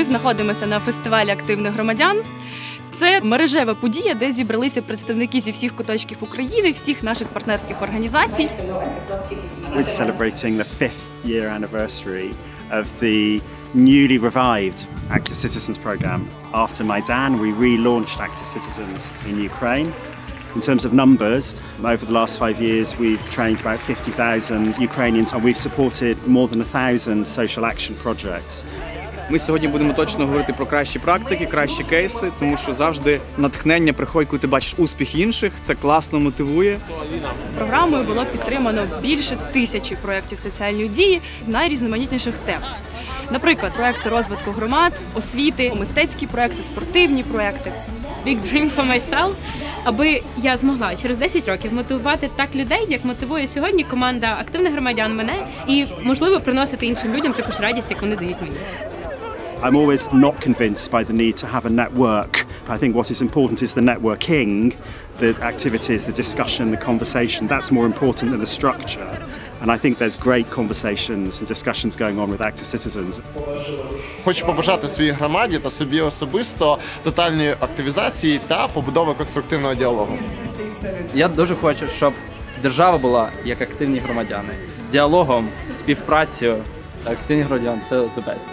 Ми знаходимося на фестивалі активних громадян. Це мережева подія, де зібралися представники зі всіх куточків України, всіх наших партнерських організацій. We're celebrating the fifth year anniversary of the newly revived Active Citizens Programme. After Maidan, we relaunched Active Citizens in Ukraine. In terms of numbers, over the last five years, we've trained about 50,000 Ukrainians and we've supported more than a thousand social action projects. Ми сьогодні будемо точно говорити про кращі практики, кращі кейси, тому що завжди натхнення приходить, коли ти бачиш успіх інших. Це класно мотивує. Програмою було підтримано більше тисячі проєктів соціальної дії найрізноманітніших тем. Наприклад, проекти розвитку громад, освіти, мистецькі проекти, спортивні проекти. big dream for myself, аби я змогла через 10 років мотивувати так людей, як мотивує сьогодні команда активних громадян мене, і можливо приносити іншим людям таку ж радість, як вони дають мені. I'm always not convinced by the need to have a network. I think what is important is the networking, the activities, the discussion, the conversation. That's more important than the structure. And I think there's great conversations and discussions going on with active citizens. Хочу побажати своїй громаді та собі особисто тотальної активізації та побудови конструктивного діалогу. Я дуже хочу, щоб держава була як активні громадяни. Діалогом, співпрацею. Активні громадяни це the best.